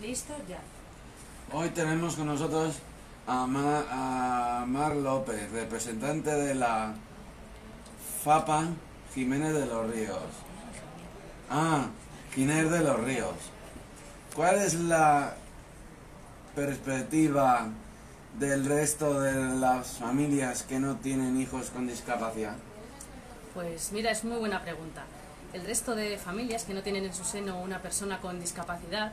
Listo, ya. Hoy tenemos con nosotros a Mar, a Mar López, representante de la FAPA Jiménez de los Ríos. Ah, Jiménez de los Ríos. ¿Cuál es la perspectiva del resto de las familias que no tienen hijos con discapacidad? Pues mira, es muy buena pregunta. El resto de familias que no tienen en su seno una persona con discapacidad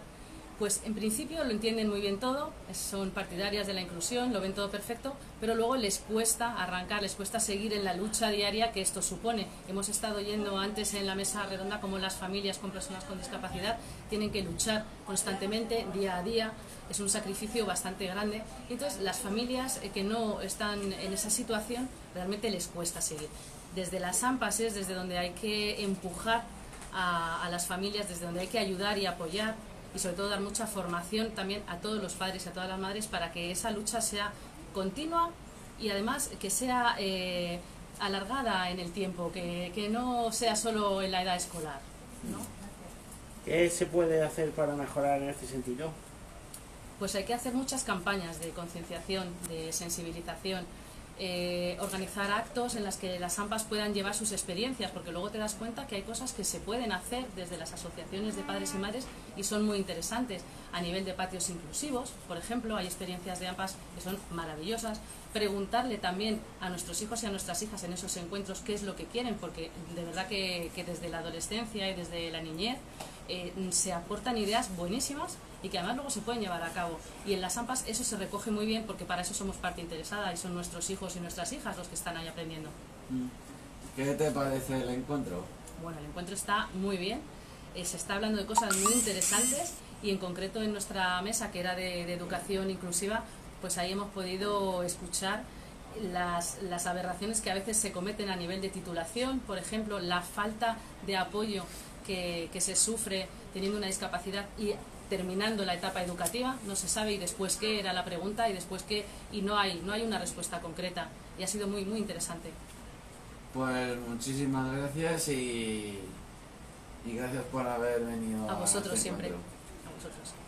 pues en principio lo entienden muy bien todo, son partidarias de la inclusión, lo ven todo perfecto, pero luego les cuesta arrancar, les cuesta seguir en la lucha diaria que esto supone. Hemos estado yendo antes en la mesa redonda como las familias con personas con discapacidad tienen que luchar constantemente, día a día, es un sacrificio bastante grande. Entonces las familias eh, que no están en esa situación realmente les cuesta seguir. Desde las AMPAS es desde donde hay que empujar a, a las familias, desde donde hay que ayudar y apoyar y sobre todo dar mucha formación también a todos los padres y a todas las madres para que esa lucha sea continua y además que sea eh, alargada en el tiempo, que, que, no sea solo en la edad escolar. ¿no? ¿Qué se puede hacer para mejorar en este sentido? Pues hay que hacer muchas campañas de concienciación, de sensibilización, eh, organizar actos en las que las AMPAs puedan llevar sus experiencias, porque luego te das cuenta que hay cosas que se pueden hacer desde las asociaciones de padres y madres y son muy interesantes. A nivel de patios inclusivos, por ejemplo, hay experiencias de AMPAs que son maravillosas. Preguntarle también a nuestros hijos y a nuestras hijas en esos encuentros qué es lo que quieren, porque de verdad que, que desde la adolescencia y desde la niñez eh, se aportan ideas buenísimas y que además luego se pueden llevar a cabo. Y en las AMPAs eso se recoge muy bien porque para eso somos parte interesada y son nuestros hijos y nuestras hijas los que están ahí aprendiendo. Mm. ¿Qué te parece el encuentro? Bueno, el encuentro está muy bien, eh, se está hablando de cosas muy interesantes y en concreto en nuestra mesa que era de, de educación inclusiva, pues ahí hemos podido escuchar las, las, aberraciones que a veces se cometen a nivel de titulación, por ejemplo, la falta de apoyo que, que se sufre teniendo una discapacidad y terminando la etapa educativa, no se sabe y después qué era la pregunta y después qué y no hay no hay una respuesta concreta y ha sido muy muy interesante. Pues muchísimas gracias y, y gracias por haber venido a vosotros a este siempre. Encuentro. A vosotros.